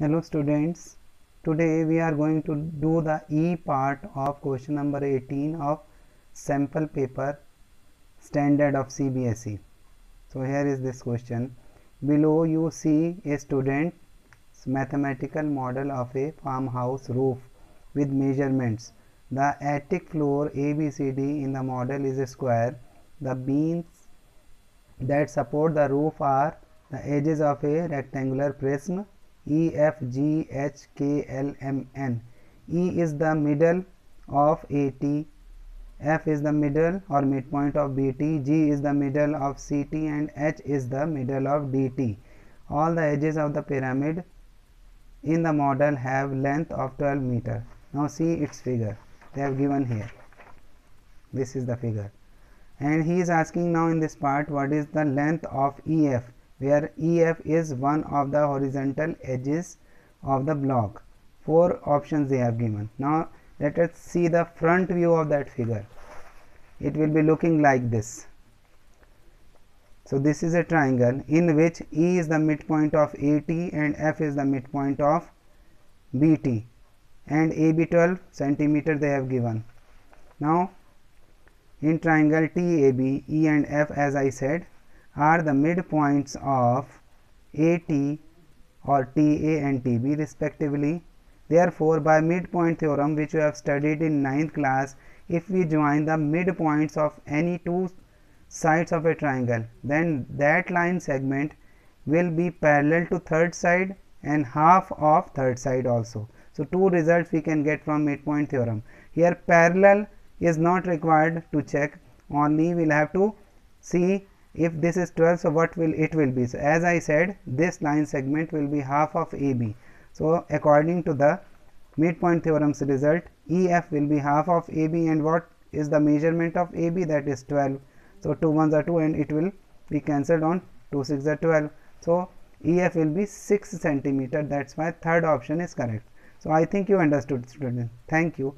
Hello students, today we are going to do the E part of question number 18 of sample paper standard of CBSE. So here is this question. Below you see a student's mathematical model of a farmhouse roof with measurements. The attic floor ABCD in the model is a square. The beams that support the roof are the edges of a rectangular prism E, F, G, H, K, L, M, N. E is the middle of AT, F is the middle or midpoint of BT, G is the middle of CT and H is the middle of DT. All the edges of the pyramid in the model have length of 12 meter. Now see its figure. They have given here. This is the figure. And he is asking now in this part what is the length of EF where EF is one of the horizontal edges of the block. Four options they have given. Now let us see the front view of that figure. It will be looking like this. So this is a triangle in which E is the midpoint of AT and F is the midpoint of BT and AB 12 centimeter they have given. Now in triangle TAB, E and F as I said are the midpoints of AT or TA and TB respectively. Therefore, by midpoint theorem which we have studied in ninth class, if we join the midpoints of any two sides of a triangle, then that line segment will be parallel to third side and half of third side also. So, two results we can get from midpoint theorem. Here parallel is not required to check, only we will have to see if this is 12 so what will it will be? So as i said this line segment will be half of ab so according to the midpoint theorem's result ef will be half of ab and what is the measurement of ab that is 12 so 2 ones are 2 and it will be cancelled on 2 6 are 12 so ef will be 6 centimeter. That's why third option is correct. So i think you understood student. Thank you